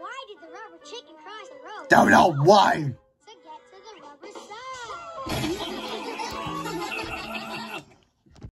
why did the rubber chicken cross the road? Don't know why. To get to the rubber side.